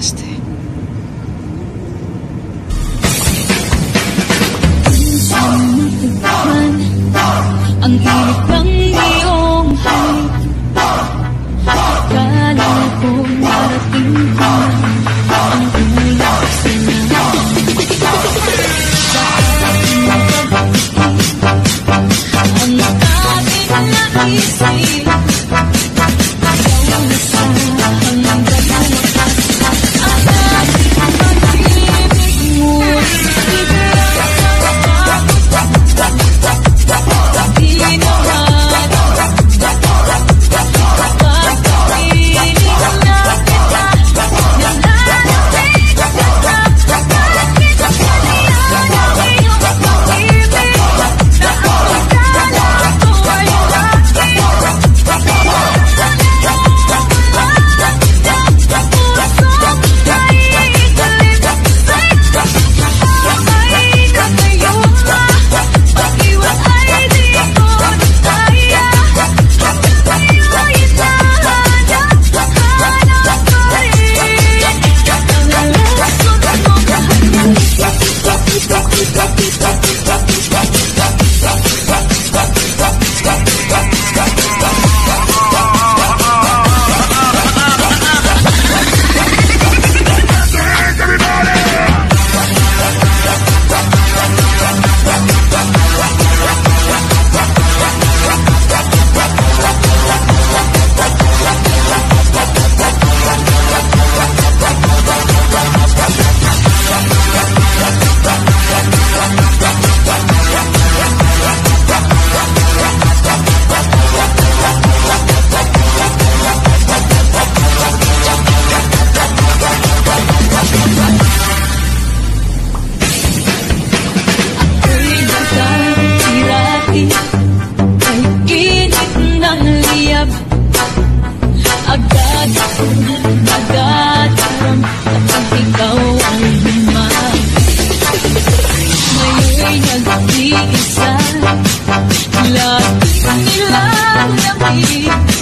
Namaste. Ang init ng iyong halik Akala ko narating ka. Ang uyak sinabi Sa aking pag-ibig You.